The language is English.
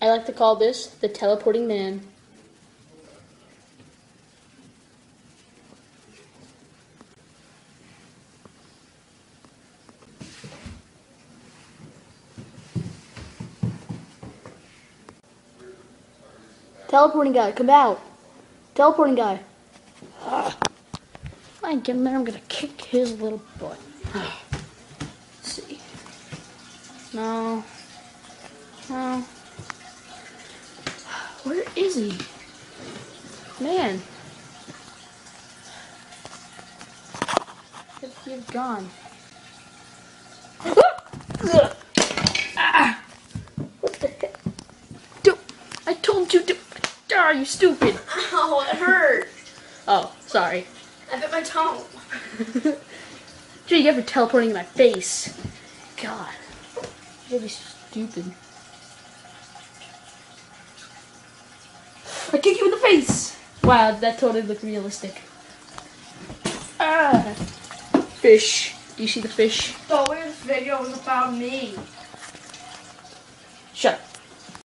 I like to call this the teleporting man. Teleporting guy, come out. Teleporting guy. Ah. I get him there, I'm gonna kick his little butt. See. No. No. Where is he? Man. Have gone? Ah! What the heck? Dude, I told you to. Ah, you stupid. Ow, it hurt. Oh, sorry. I bit my tongue. Gee, you ever teleporting in my face? God. You're stupid. I kick you in the face! Wow, that totally looked realistic. Ah! Fish. Do you see the fish? The this video was about me. Shut up.